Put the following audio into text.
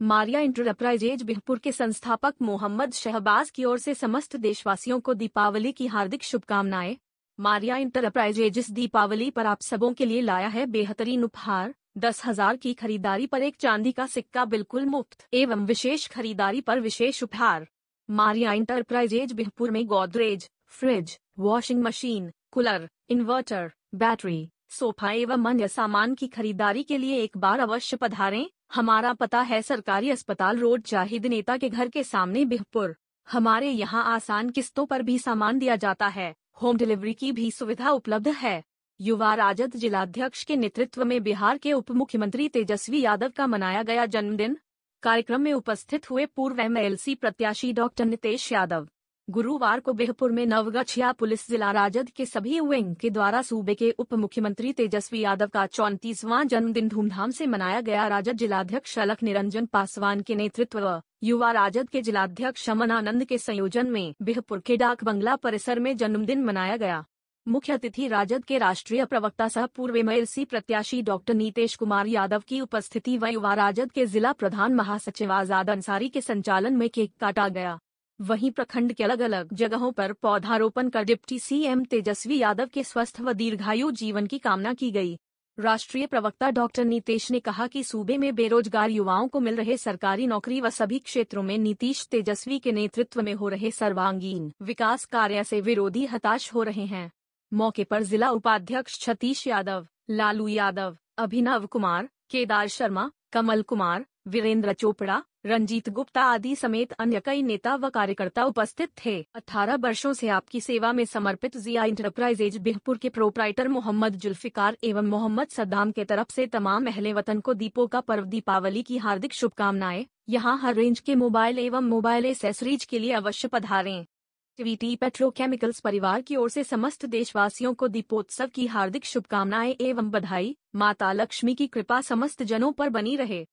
Maria enterprises Bihpur के संस्थापक मोहम्मद शहबाज की ओर से समस्त देशवासियों को दीपावली की हार्दिक शुभकामनाएँ। मारिया इंटरप्राइजेज इस दीपावली पर आप सबों के लिए लाया है बेहतरीन उपहार, दस हज़ार की खरीदारी पर एक चांदी का सिक्का बिल्कुल मुफ़्त, एवं विशेष खरीदारी पर विशेष उपहार। मारिया इंटरप्राइजेज बिहपुर में Godrej, fridge, washing machine, cooler, inverter, battery, sofa एवं अन्य सामान की खरीदारी के लिए एक बार अवश्य पधारें। हमारा पता है सरकारी अस्पताल रोड जाहिद नेता के घर के सामने बिहपुर। हमारे यहाँ आसान किस्तों पर भी सामान दिया जाता है। होम डिलीवरी की भी सुविधा उपलब्ध है। युवा राजद जिलाध्यक्ष के नेतृत्व में बिहार के उप मुख्यमंत्री तेजस्वी यादव का मनाया गया जन्मदिन। कार्यक्रम में उपस्थित हुए पूर्व एमएलसी प्रत्याशी डॉक्टर नितेश यादव। गुरुवार को बिहपुर में नवगछिया पुलिस जिला राजद के सभी विंग के द्वारा सूबे के उप मुख्यमंत्री तेजस्वी यादव का चौंतीसवां जन्मदिन धूमधाम से मनाया गया। राजद जिलाध्यक्ष अलख निरंजन पासवान के नेतृत्व युवा राजद के जिलाध्यक्ष अमन आनंद के संयोजन में बिहपुर के डाक बंगला परिसर में जन्मदिन मनाया गया। मुख्य अतिथि राजद के राष्ट्रीय प्रवक्ता सह पूर्व एमएलसी प्रत्याशी डॉक्टर नीतेश कुमार यादव की उपस्थिति व युवा राजद के जिला प्रधान महासचिव आज़ाद अंसारी के संचालन में केक काटा गया। वहीं प्रखंड के अलग अलग जगहों पर पौधारोपण कर डिप्टी सीएम तेजस्वी यादव के स्वस्थ व दीर्घायु जीवन की कामना की गई। राष्ट्रीय प्रवक्ता डॉक्टर नीतेश ने कहा कि सूबे में बेरोजगार युवाओं को मिल रहे सरकारी नौकरी व सभी क्षेत्रों में नीतीश तेजस्वी के नेतृत्व में हो रहे सर्वांगीण विकास कार्य से विरोधी हताश हो रहे हैं। मौके पर जिला उपाध्यक्ष सतीश यादव, लालू यादव, अभिनव कुमार, केदार शर्मा, कमल कुमार वीरेंद्र चोपड़ा, रंजीत गुप्ता आदि समेत अन्य कई नेता व कार्यकर्ता उपस्थित थे। 18 वर्षों से आपकी सेवा में समर्पित जिया इंटरप्राइजेज बिहपुर के प्रोपराइटर मोहम्मद जुल्फिकार एवं मोहम्मद सद्दाम के तरफ़ से तमाम अहले वतन को दीपों का पर्व दीपावली की हार्दिक शुभकामनाएँ। यहाँ हर रेंज के मोबाइल एवं मोबाइल एसेसरीज के लिए अवश्य पधारें। टीवीटी पेट्रोकेमिकल्स परिवार की ओर से समस्त देशवासियों को दीपोत्सव की हार्दिक शुभकामनाएँ एवं बधाई। माता लक्ष्मी की कृपा समस्त जनों पर बनी रहे।